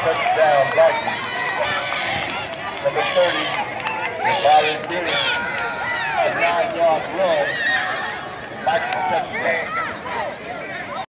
touchdown, Blackman. Number 30, the Byron Bennett, a nine-yard run.